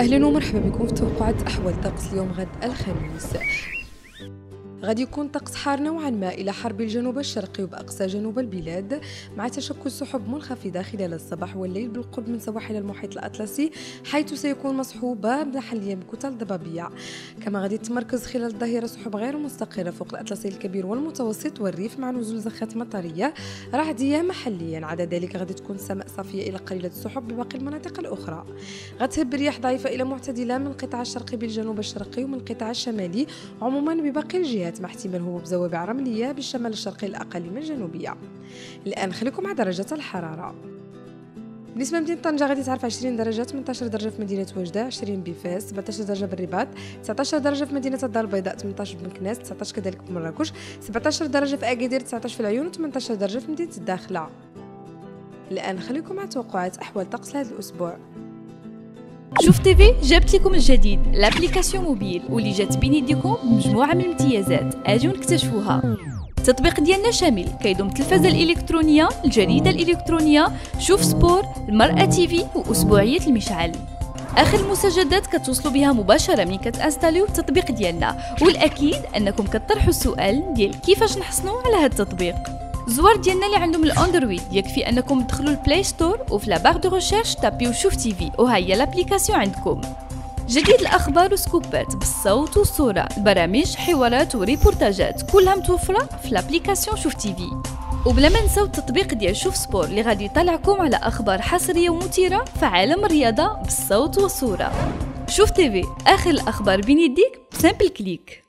أهلا ومرحبا بكم في توقعات أحوال طقس اليوم غد الخميس. غادي يكون طقس حار نوعا ما إلى حرب الجنوب الشرقي وبأقصى جنوب البلاد مع تشكل سحب منخفضة خلال الصباح والليل بالقرب من سواحل المحيط الأطلسي حيث سيكون مصحوبة محليا بكتل ضبابية كما غادي تمركز خلال الظهيرة سحب غير مستقرة فوق الأطلسي الكبير والمتوسط والريف مع نزول زخات مطرية رعدية محليا. عدا ذلك غادي تكون السماء صافية إلى قليلة السحب بباقي المناطق الأخرى. غتهب رياح ضعيفة إلى معتدلة من القطاع الشرقي بالجنوب الشرقي ومن القطاع الشمالي عموما بباقي الجهات. الجهات مع احتمال هبوب زوابع رملية بالشمال الشرقي الأقل من الجنوبية. الآن خليكم مع درجات الحرارة. بالنسبة لمدينة طنجة غادي تعرف 20 درجة 18 درجة في مدينة وجدة 20 بفاس 17 درجة بالرباط 19 درجة في مدينة الدار البيضاء 18 بمكناس 19 كذلك بمراكش 17 درجة في أكادير 19 في العيون و18 درجة في مدينة الداخلة. الآن خليكم مع توقعات أحوال طقس هذا الأسبوع. شوف تيفي جابت لكم الجديد l'application mobile واللي جات بين يديكم بمجموعه من الامتيازات اجيو نكتشفوها التطبيق ديالنا شامل كيضم التلفازه الالكترونيه الجريده الالكترونيه شوف سبور المراه تيفي واسبوعيه المشعل اخر المستجدات كتوصلوا بها مباشره ملي كتانستاليو التطبيق ديالنا والاكيد انكم كطرحوا السؤال ديال كيفاش نحصلوا على هذا التطبيق الزوار ديالنا اللي عندهم الأندرويد. يكفي أنكم تدخلوا ال Play Store وفي la barre de recherche تابيو شوف تي في. وها هي l'application عندكم. جديد الأخبار وسكوبات بالصوت والصورة. البرامج حوارات وريبورتاجات. كلها متوفرة في l'application شوف تي في. وبلا ما نساو التطبيق ديال شوف سبور اللي غادي يطلعكم على أخبار حصرية ومثيرة في عالم الرياضة بالصوت والصورة. شوف تي في. آخر الأخبار بين يديك. ب simple clic